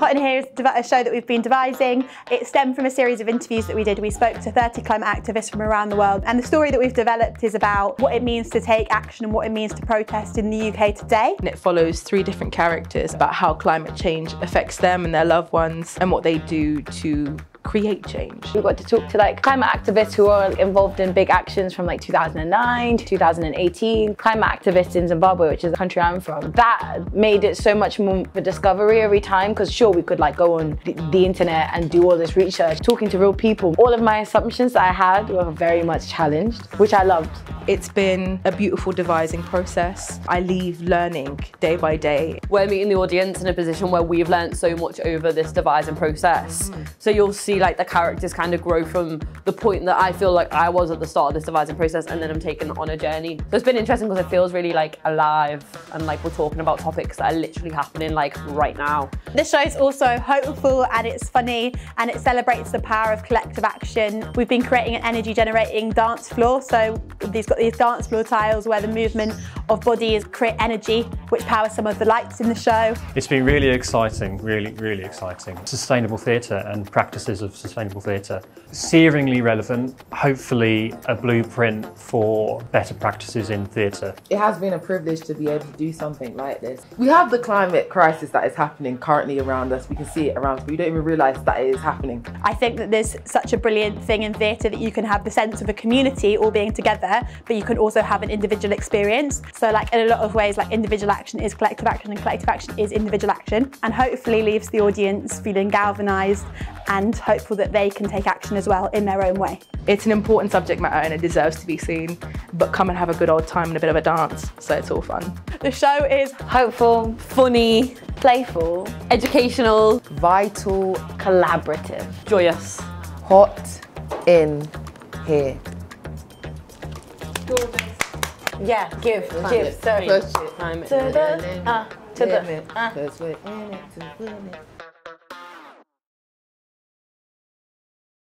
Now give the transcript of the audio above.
Hot in Here is a show that we've been devising. It stemmed from a series of interviews that we did. We spoke to 30 climate activists from around the world, and the story that we've developed is about what it means to take action and what it means to protest in the UK today. And it follows three different characters about how climate change affects them and their loved ones and what they do to create change. We got to talk to like climate activists who are involved in big actions from like 2009 to 2018. Climate activists in Zimbabwe, which is the country I'm from. That made it so much more of a discovery every time because sure we could like go on the, the internet and do all this research, talking to real people. All of my assumptions that I had were very much challenged, which I loved. It's been a beautiful devising process. I leave learning day by day. We're meeting the audience in a position where we've learned so much over this devising process. Mm. So you'll see like the characters kind of grow from the point that I feel like I was at the start of this devising process and then I'm taken on a journey. So it's been interesting because it feels really like alive and like we're talking about topics that are literally happening like right now. This show is also hopeful and it's funny and it celebrates the power of collective action. We've been creating an energy generating dance floor. So these got these dance floor tiles where the movement of bodies create energy, which powers some of the lights in the show. It's been really exciting, really, really exciting. Sustainable theatre and practices of sustainable theatre. Searingly relevant, hopefully a blueprint for better practices in theatre. It has been a privilege to be able to do something like this. We have the climate crisis that is happening currently around us. We can see it around us, but we don't even realise that it is happening. I think that there's such a brilliant thing in theatre that you can have the sense of a community all being together, but you can also have an individual experience. So like in a lot of ways, like individual action is collective action and collective action is individual action and hopefully leaves the audience feeling galvanised and hopeful that they can take action as well in their own way. It's an important subject matter and it deserves to be seen, but come and have a good old time and a bit of a dance, so it's all fun. The show is hopeful, funny, playful, educational, vital, collaborative, joyous, hot in here. Yeah, give, give, sorry. Push it. To the, uh, to the, uh.